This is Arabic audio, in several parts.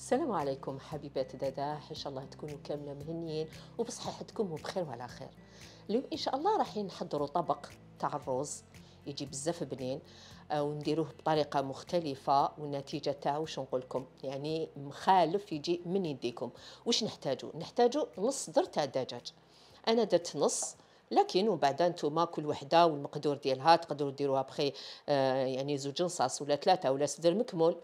السلام عليكم حبيبات داداح إن شاء الله تكونوا كاملة مهنيين وبصحتكم وبخير وعلى خير. اليوم إن شاء الله راح نحضروا طبق تاع الرز. يجي بزاف بنين ونديروه بطريقة مختلفة والنتيجة تاعو شو نقول لكم؟ يعني مخالف يجي من يديكم. واش نحتاجو؟ نحتاجو نص در تاع الدجاج. أنا درت نص لكن ومن بعد نتوما كل وحدة والمقدور ديالها تقدروا ديروها بخي آه يعني زوج نصاص ولا ثلاثة ولا صدر مكمول.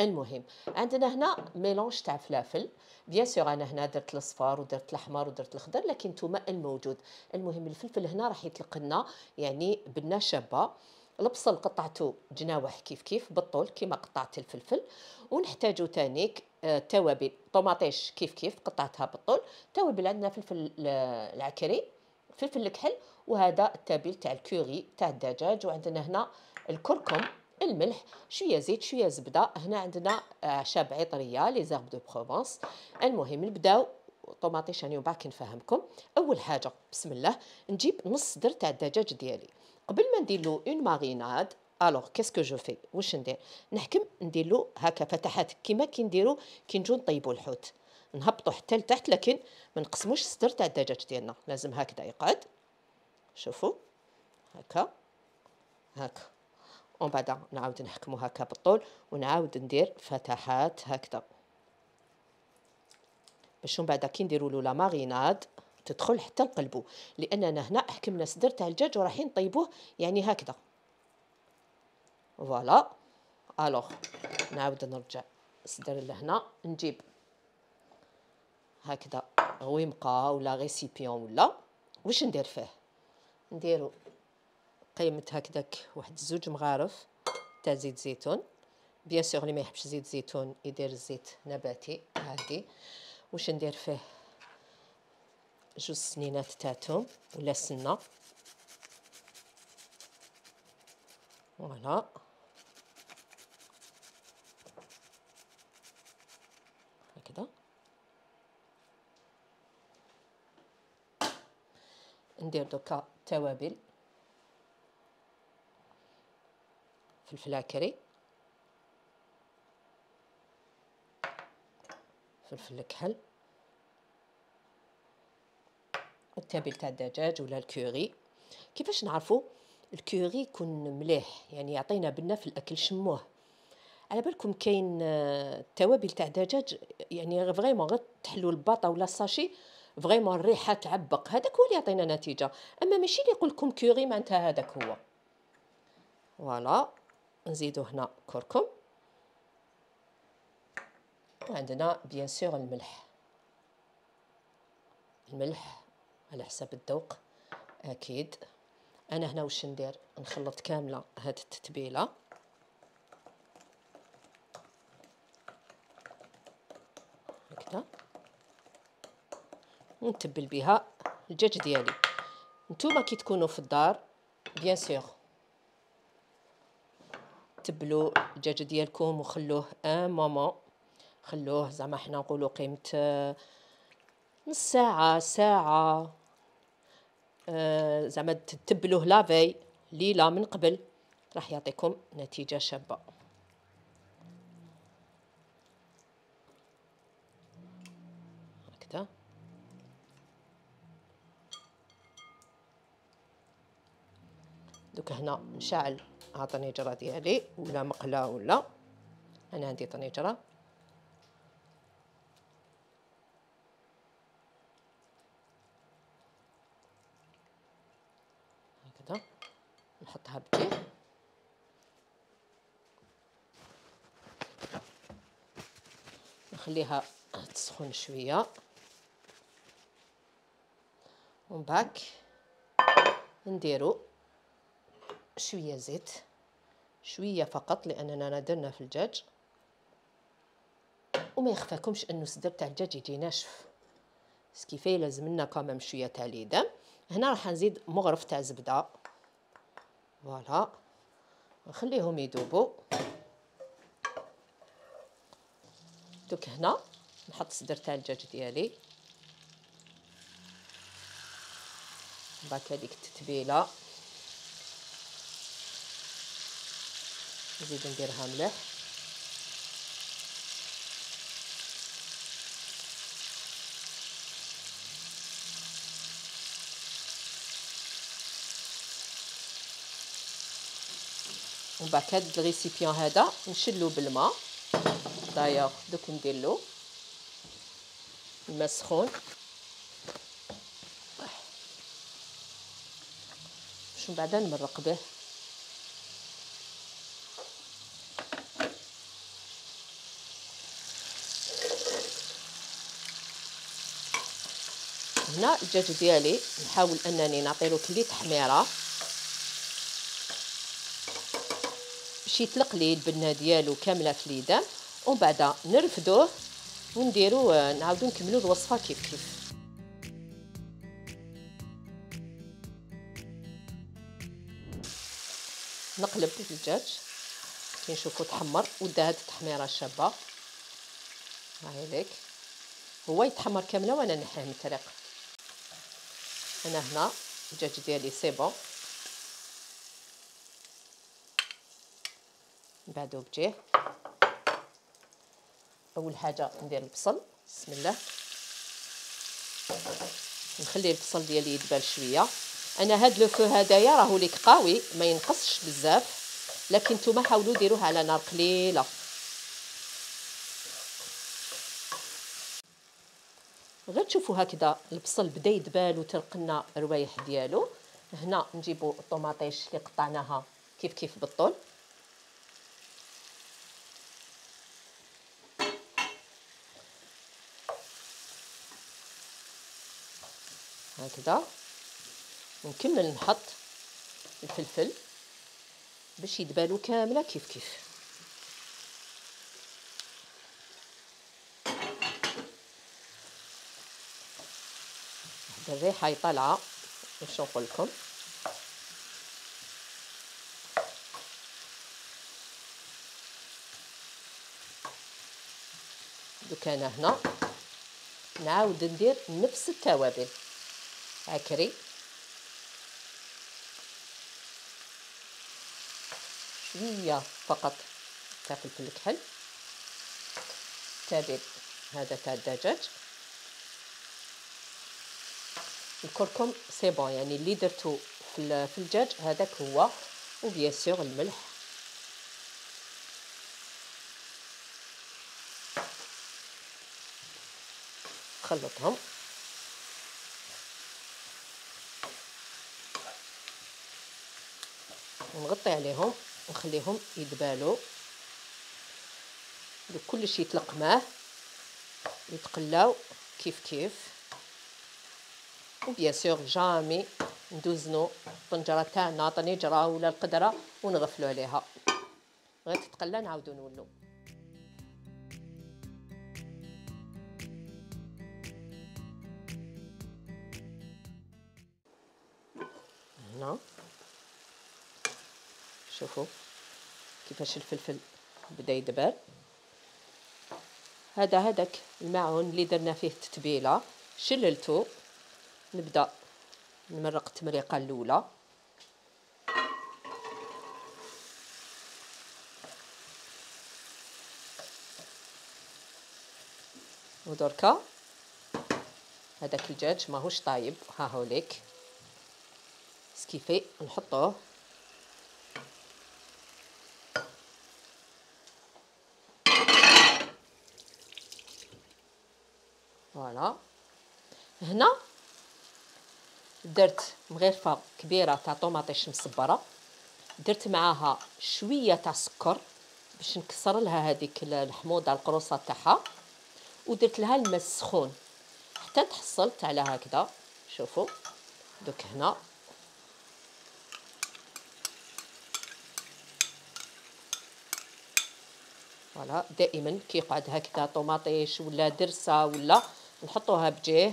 المهم عندنا هنا mélange تاع فلافل. Bien sûr أنا هنا درت الاصفر ودرت الأحمر ودرت الخضر لكن نتوما الموجود. المهم الفلفل هنا راح يطلق لنا يعني بنا شابة. البصل قطعته جناوح كيف كيف بالطول كيما قطعت الفلفل. ونحتاجو تانيك آه توابل. طوماطيش كيف كيف قطعتها بالطول. توابل عندنا فلفل العكري فلفل الكحل وهذا التابل تاع الكوري تاع الدجاج. وعندنا هنا الكركم. الملح شوية زيت شوية زبدة. هنا عندنا اعشاب عطرية les herbes de Provence المهم نبداو طوماطيش راني وبعد نفهمكم. أول حاجة بسم الله نجيب نص صدر تاع الدجاج ديالي. قبل ما ندير له une marinade alors qu'est-ce que je fais واش ندير؟ نحكم ندير له هكا فتحات كيما كي نديرو كي نجو نطيبوا الحوت. نهبطوا حتى لتحت لكن ما نقسموش الصدر تاع الدجاج ديالنا. لازم هكذا يقعد. شوفوا هكا. هكا. ومن بعد نعاود نحكمو هكا بالطول ونعاود ندير فتحات هكذا. باش من بعد كي نديرو له ماريناد تدخل حتى نقلبو لأننا هنا حكمنا صدر تاع الدجاج ورايحين نطيبوه يعني هكذا. فوالا alors نعاود نرجع الصدر لهنا نجيب هكذا غويمقه ولا récipient ولا واش ندير فيه؟ نديرو قيمة هكذاك واحد زوج مغارف تاع زيت زيتون. bien sûr اللي ما يحبش زيت زيتون يدير زيت نباتي عادي واش ندير فيه؟ جوج سنينات تاع توم ولا سنة. فوالا هكذا. ندير دوكا توابل. فلفل عكري فلفل الكحل والتابل تاع الدجاج ولا الكوري كيفاش نعرفوا الكوري يكون مليح؟ يعني يعطينا بنا في الأكل شموه. على بالكم كاين التوابل تاع الدجاج يعني vraiment غير تحلوا الباطه ولا ال sachet vraiment الريحة تعبق. هذاك هو اللي يعطينا نتيجة. أما ماشي اللي يقول لكم كوري معناتها هذاك هو. voilà. نزيدو هنا كركم. وعندنا bien sûr الملح. الملح على حسب الذوق أكيد. أنا هنا واش ندير؟ نخلط كاملة هاد التتبيلة. هكذا. ونتبل بها الدجاج ديالي. نتوما كي تكونوا في الدار bien sûr. تبلوا الدجاج ديالكم وخلوه un moment خلوه زعما حنا نقولوا قيمة نص ساعة ساعة آه زعما تتبلوه لافي ليلة من قبل راح يعطيكم نتيجة شابة. دوك هنا نشعل. ها طنجره ديالي ولا مقلة ولا. أنا عندي طنجره هكذا. نحطها بكي نخليها تسخن شوية. ومن بعد نديرو شوية زيت شوية فقط لأننا درنا في الدجاج. وما يخفاكمش أنه الصدر تاع الدجاج يجي ناشف. ce qui fait لازم لنا كمان شوية تاع ليدم هنا راح نزيد مغرف تاع زبدة. voilà. نخليهم يذوبوا دوك هنا نحط الصدر تاع الدجاج ديالي. بعد هذيك التتبيلة. نزيد نديرها ملح ومن بعد هاد الريسيبيون هذا نشلو بالماء. دايوغ دوك نديرلو. الماء سخون. باش من بعد نمرق به. هنا الدجاج ديالي نحاول أنني نعطيلو كلي تحميره باش يطلق لي البنة ديالو كاملة في اليدان ومن بعد نرفدوه ونديرو نعاودو نكملو الوصفة كيف كيف. نقلب الدجاج كي نشوفو تحمر ودا هاد التحميره الشابه هاي ليك. هو يتحمر كاملة وأنا نحيه من الطريق؟ أنا هنا. الدجاج ديالي c'est bon. بعدو بجيه. أول حاجة ندير البصل. بسم الله. نخلي البصل ديالي يدبل شوية. أنا هاد le feu هدايا راهو ليك قوي ما ينقصش بزاف. لكن نتوما حاولوا ديروه على نار قليلة. غير تشوفوا هكذا البصل بدا يدبال وترقنا الروايح ديالو. هنا نجيبوا الطوماطيش اللي قطعناها كيف كيف بالطول. هكذا. ونكمل نحط الفلفل باش يدبالو كاملة كيف كيف. الريحة طالعة. واش نقول لكم. دوك أنا هنا. نعاود ندير نفس التوابل. عكري شوية فقط تاع فلفل الكحل. تابل هذا تاع الدجاج. الكركم c'est bon يعني اللي درتو في الدجاج هذاك هو. و bien sûr الملح. خلطهم. ونغطي عليهم ونخليهم يدبالوا كلشي يطلق معاه يتقلاو كيف كيف. وبيان سور جامي ندوزنو الطنجره تاعنا طنجره ولا القدرة ونغفلو عليها. غير تتقلى نعاودو نولو. هنا. شوفوا كيفاش الفلفل بدأ يدبر. هذا هذاك المعون اللي درنا فيه التتبيلة شللته نبدأ نمرق التمريقة الأولى. ودركا هذاك الدجاج ماهوش طايب. ها هو ليك ce qui fait. نحطوه voilà. هنا. درت مغرفة كبيرة تاع طوماطيش مصبرة درت معاها شوية تاع سكر باش نكسر لها هذيك الحموضة القروصة تاعها ودرت لها الماء السخون حتى تحصلت على هكذا. شوفوا دوك هنا. فوالا دائما كي يقعد هكذا طوماطيش ولا درسة ولا نحطوها بجيه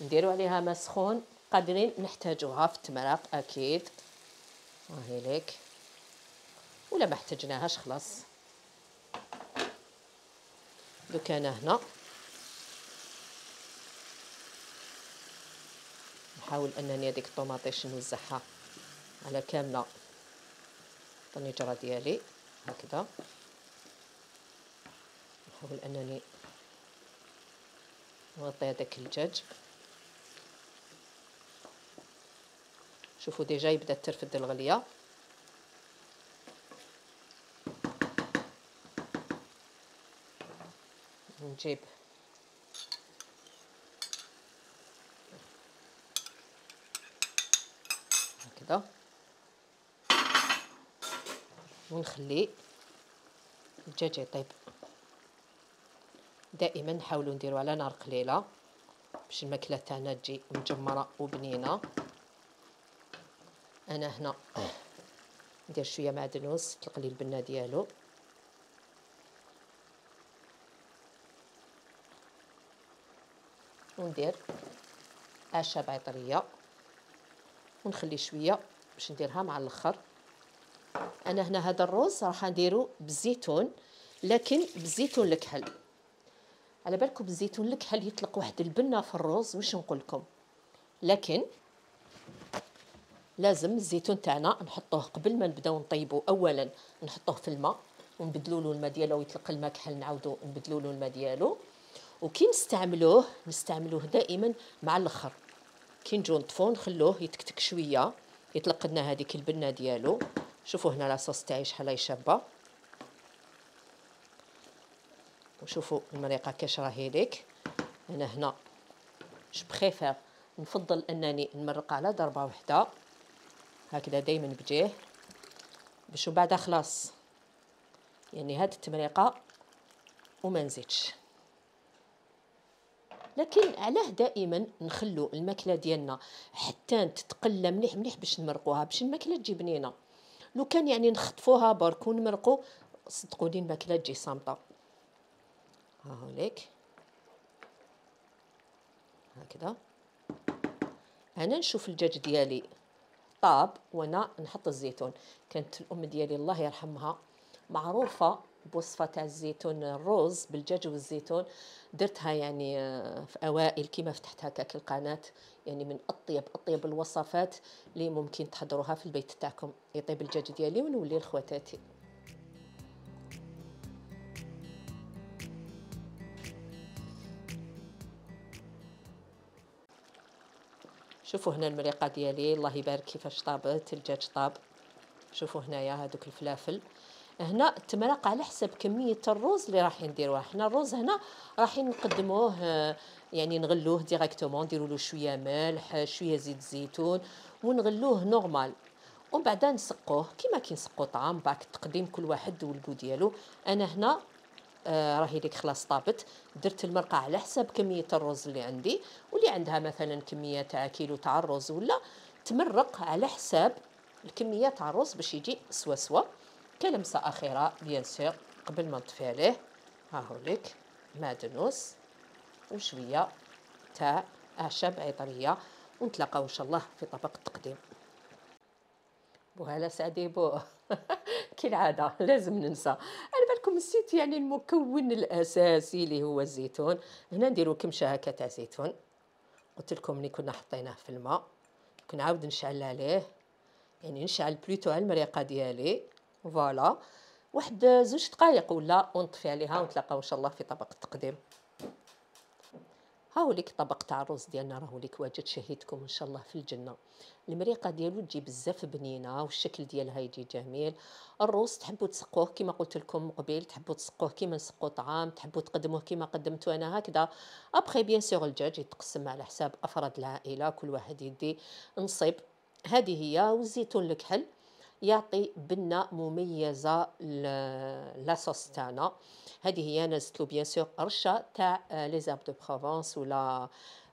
نديرو عليها ماء سخون. قادرين نحتاجوها في التمراق أكيد. هاهي ليك. ولا ما احتاجناهاش خلاص. دوك أنا هنا. نحاول أنني هذيك الطوماطيش نوزعها على كاملة. الطنجره ديالي هكذا. نحاول أنني نغطي هذاك الدجاج. شوفوا ديجا يبدأ ترفد الغلية. نجيب. هكذا. ونخلي الدجاج يطيب دائما نحاولوا نديروا على نار قليلة باش الماكلة تاعنا تجي مجمرة وبنينة. أنا هنا. ندير شوية معدنوس تلقلي البنه ديالو. وندير أعشاب عطرية. ونخلي شوية باش نديرها مع الأخر. أنا هنا هذا الرز راح نديرو بالزيتون لكن بالزيتون الكحل. على بالكم بالزيتون الكحل يطلق واحد البنة في الرز واش نقول لكم لكن لازم الزيتون تاعنا نحطوه قبل ما نبداو نطيبو. اولا نحطوه في الماء ونبدلوا له الماء ديالو ويطلق الماء كحل نعاودو نبدلوا له الماء ديالو. وكي نستعملوه نستعملوه دائما مع الأخر. كي نجو نطفو نخلوه يتكتك شوية يطلق لنا هذيك البنة ديالو. شوفوا هنا la sauce تاعي شحال شابة. وشوفوا المريقة كاش راهي ليك. أنا هنا je préfère نفضل أنني نمرق على ضربة واحدة. هكذا دائما بجيه. باش بعد؟ خلاص. يعني هاد التمريقة وما نزيدش. لكن علاه دائما نخلو الماكلة ديالنا حتى تتقلى مليح مليح باش نمرقوها باش الماكلة تجي بنينه لو كان يعني نخطفوها برك ونمرقو صدقوني الماكلة تجي صامتة. ها ليك. هكذا. أنا نشوف الدجاج ديالي. طاب وأنا نحط الزيتون. كانت الأم ديالي الله يرحمها معروفة بوصفة تاع الزيتون الروز بالدجاج والزيتون. درتها يعني آه، في أوائل كيما فتحت هكاك القناة يعني من أطيب أطيب الوصفات اللي ممكن تحضروها في البيت تاعكم. يطيب الدجاج ديالي ونولي لخواتاتي. شوفوا هنا المريقه ديالي. الله يبارك كيفاش طابت الدجاج طاب. شوفوا هنايا هذوك الفلافل. هنا التمرق على حسب كمية الرز اللي راح نديروها حنا الرز هنا راح نقدموه يعني نغلوه directement نديروا له شوية ملح شوية زيت زيتون ونغلوه normal ومن بعد نسقوه. كيما كينسقوا طعام بعد التقديم كل واحد وال goût ديالو. أنا هنا آه راهي ليك خلاص طابت. درت المرقة على حسب كمية الرز اللي عندي واللي عندها مثلا كمية تاع كيلو تاع الرز ولا تمرق على حساب الكمية تاع الرز باش يجي سوا سوا. كلمسة أخيرة bien sûr قبل ما نطفي عليه. ها هو ليك. معدنوس وشوية تاع أعشاب عطريه ونتلاقاو إن شاء الله في طبق التقديم. بوهلا سعدي بو كالعادة لازم ننسى. نسيت يعني المكون الأساسي اللي هو الزيتون. هنا نديرو كمشة هكا تاع زيتون. قلت لكم ملي كنا حطيناه في الماء. كنعاود نشعل عليه. يعني نشعل plutôt على المريقة ديالي. voilà. واحد زوج دقائق ولا ونطفي عليها ونتلاقاو إن شاء الله في طبق التقديم. هاو ليك طبق تاع الرز ديالنا راهو ليك واجد شهيتكم إن شاء الله في الجنة. المريقة ديالو تجي بزاف بنينة والشكل ديالها يجي جميل. الرز تحبوا تسقوه كما قلت لكم قبيل تحبوا تسقوه كيما نسقو طعام تحبوا تقدموه كيما قدمته أنا هكذا. après bien sûr الدجاج يتقسم على حساب أفراد العائلة كل واحد يدي نصيب. هذه هي والزيتون الكحل. يعطي بنه مميزة la sauce تاعنا هذه هي له bien sûr رشه تاع les herbes de Provence ولا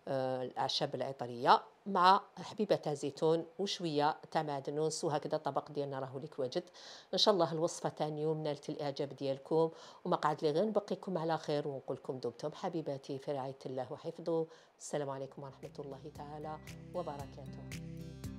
الأعشاب العطرية مع حبيبة تاع زيتون وشوية تاع معدنوس وهكذا الطبق ديالنا راهو ليك واجد. إن شاء الله الوصفة تاع اليوم نالت الإعجاب ديالكم. وما قعد لي غير نبقيكم على خير ونقول لكم دمتم حبيباتي في رعاية الله وحفظه. السلام عليكم ورحمة الله تعالى وبركاته.